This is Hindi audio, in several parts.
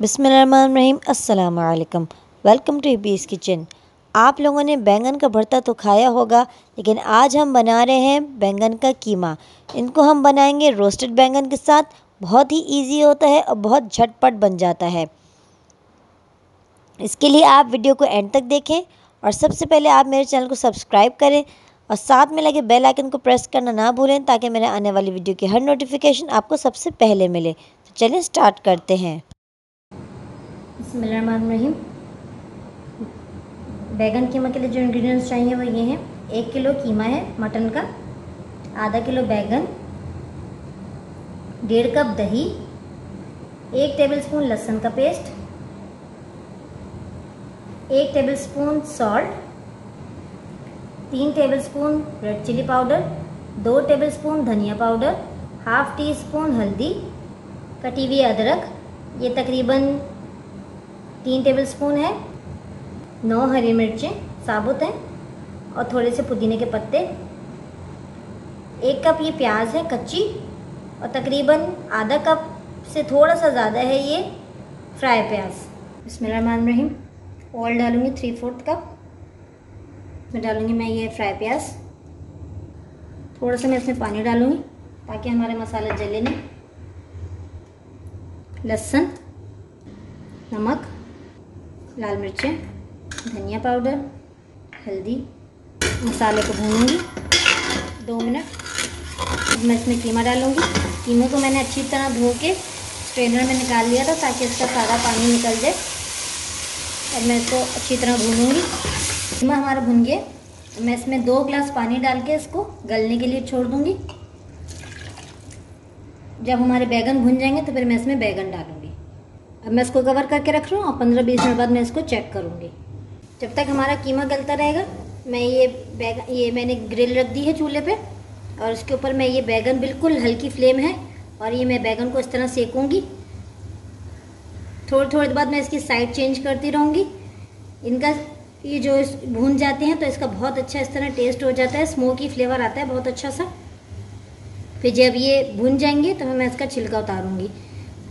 बिसमीम अस्सलाम वालेकुम वेलकम टू बीस किचन। आप लोगों ने बैंगन का भरता तो खाया होगा, लेकिन आज हम बना रहे हैं बैंगन का कीमा। इनको हम बनाएँगे रोस्टेड बैंगन के साथ। बहुत ही इजी होता है और बहुत झटपट बन जाता है। इसके लिए आप वीडियो को एंड तक देखें और सबसे पहले आप मेरे चैनल को सब्सक्राइब करें और साथ में लगे बेल आइकन को प्रेस करना ना भूलें ताकि मेरे आने वाली वीडियो की हर नोटिफिकेशन आपको सबसे पहले मिले। तो चलिए स्टार्ट करते हैं। बसमीम बैगन कीमा के लिए जो इंग्रेडिएंट्स चाहिए वो ये हैं। एक किलो कीमा है मटन का, आधा किलो बैगन, डेढ़ कप दही, एक टेबलस्पून लहसुन का पेस्ट एक टेबलस्पून सॉल्ट तीन टेबलस्पून रेड चिली पाउडर दो टेबलस्पून धनिया पाउडर हाफ़ टी स्पून हल्दी, कटी हुई अदरक, ये तकरीबन तीन टेबलस्पून है, नौ हरी मिर्चें, साबुत हैं, और थोड़े से पुदीने के पत्ते। एक कप ये प्याज है कच्ची, और तकरीबन आधा कप से थोड़ा सा ज़्यादा है ये फ्राई प्याज। इसमें रहीम ऑयल डालूँगी थ्री फोर्थ कप इसमें डालूँगी मैं ये फ्राई प्याज। थोड़ा सा मैं इसमें पानी डालूँगी, ताकि हमारे मसाला जले नहीं। लहसुन, नमक लाल मिर्चें, धनिया पाउडर, हल्दी, मसाले को भूनूँगी। दो मिनट। मैं इसमें कीमा डालूँगी। कीमे को मैंने अच्छी तरह धो के स्ट्रेनर में निकाल लिया था ताकि इसका सारा पानी निकल जाए। और मैं इसको अच्छी तरह भूनूँगी। कीमा हमारा भुन गया। तो मैं इसमें दो ग्लास पानी डाल के इसको गलने के लिए छोड़ दूँगी। जब हमारे बैगन भुन जाएँगे तो फिर मैं इसमें बैगन डालूँगी। अब मैं इसको कवर करके रख रहा हूँ और पंद्रह बीस मिनट बाद मैं इसको चेक करूँगी। जब तक हमारा कीमा गलता रहेगा, मैं ये बैगन ये मैंने ग्रिल रख दी है चूल्हे पे और उसके ऊपर मैं ये बैगन बिल्कुल हल्की फ्लेम है और ये मैं बैगन को इस तरह सेकूँगी। थोड़ी थोड़ी बाद मैं इसकी साइड चेंज करती रहूँगी। इनका, ये जो भून जाते हैं तो इसका बहुत अच्छा इस तरह टेस्ट हो जाता है स्मोकी फ्लेवर आता है बहुत अच्छा सा। फिर जब ये भून जाएँगे तो मैं इसका छिलका उतारूँगी।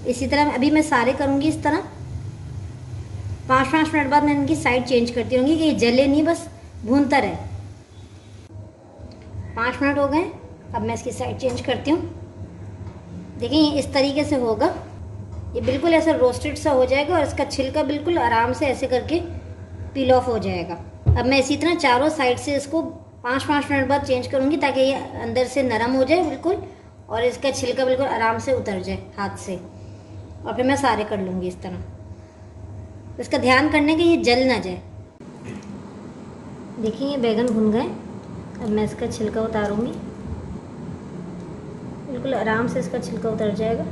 इसी तरह अभी मैं सारे करूँगी इस तरह। पाँच पाँच मिनट बाद मैं इनकी साइड चेंज करती रहूँगी कि ये जले नहीं, बस भूनता रहे। पाँच मिनट हो गए, अब मैं इसकी साइड चेंज करती हूँ। देखिए, इस तरीके से होगा। ये बिल्कुल ऐसा रोस्टेड सा हो जाएगा और इसका छिलका बिल्कुल आराम से ऐसे करके पील ऑफ़ हो जाएगा। अब मैं इसी तरह चारों साइड से इसको पाँच पाँच मिनट बाद चेंज करूँगी ताकि ये अंदर से नरम हो जाए बिल्कुल और इसका छिलका बिल्कुल आराम से उतर जाए हाथ से। और फिर मैं सारे कर लूँगी इस तरह। इसका ध्यान करने के ये जल ना जाए। देखिए, ये बैगन भुन गए। अब मैं इसका छिलका उतारूँगी। बिल्कुल आराम से इसका छिलका उतर जाएगा।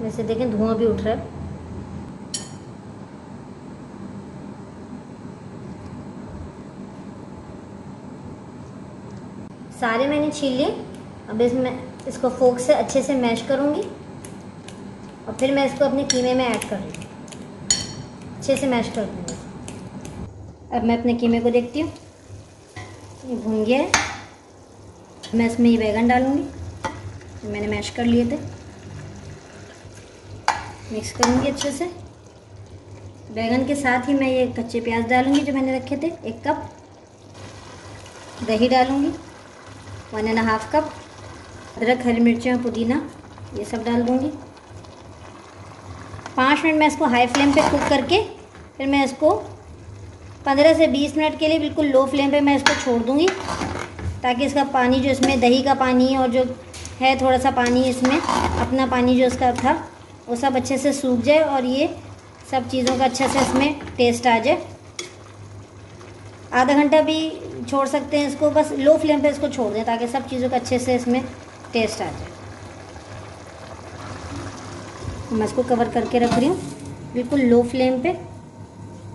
वैसे देखें, धुआँ भी उठ रहा है। सारे मैंने छील लिए। अब इसमें, इसको फोक से अच्छे से मैश करूँगी। और फिर मैं इसको अपने कीमे में ऐड कर लूँगी अच्छे से मैश कर दूँगी। अब मैं अपने कीमे को देखती हूँ। ये भून गया है। मैं इसमें ये बैगन डालूँगी। मैंने मैश कर लिए थे। मिक्स करूँगी अच्छे से। बैगन के साथ ही मैं ये कच्चे प्याज डालूँगी जो मैंने रखे थे, एक कप। दही डालूँगी वन एंड हाफ़ कप अदरक, हरी मिर्चें पुदीना, ये सब डाल दूँगी। पाँच मिनट मैं इसको हाई फ्लेम पे कुक करके, फिर मैं इसको पंद्रह से बीस मिनट के लिए बिल्कुल लो फ्लेम पे मैं इसको छोड़ दूँगी, ताकि इसका पानी जो इसमें, दही का पानी और जो है थोड़ा सा पानी इसमें, अपना पानी जो इसका था, वो सब अच्छे से सूख जाए और ये सब चीज़ों का अच्छे से इसमें टेस्ट आ जाए। आधा घंटा भी छोड़ सकते हैं इसको, बस लो फ्लेम पे इसको छोड़ दें, ताकि सब चीज़ों का अच्छे से इसमें टेस्ट आ जाए। मैं इसको कवर करके रख रही हूँ। बिल्कुल लो फ्लेम पे,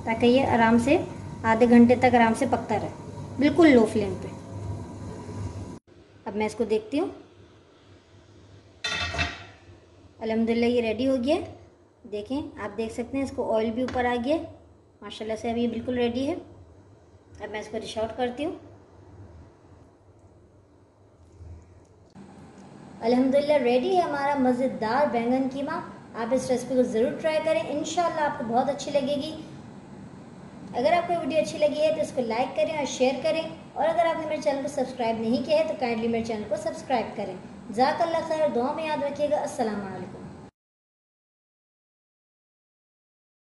ताकि ये आराम से, आधे घंटे तक आराम से पकता रहे। बिल्कुल लो फ्लेम पे। अब मैं इसको देखती हूँ। अलहमदिल्ला ये रेडी हो गया देखें, आप देख सकते हैं, इसको ऑयल भी ऊपर आ गया माशाल्लाह से अभी बिल्कुल रेडी है। अब मैं इसको डिश आउट करती हूँ। अलहमदिल्ला रेडी है हमारा मज़ेदार बैंगन कीमा। आप इस रेसिपी को ज़रूर ट्राई करें। इन आपको बहुत अच्छी लगेगी। अगर आपको वीडियो अच्छी लगी है तो इसको लाइक करें और शेयर करें। और अगर आपने मेरे चैनल को सब्सक्राइब नहीं किया है तो काइंडली मेरे चैनल को सब्सक्राइब करें। जाकल्ला खैर, दुआ में याद रखिएगा। वालेकुम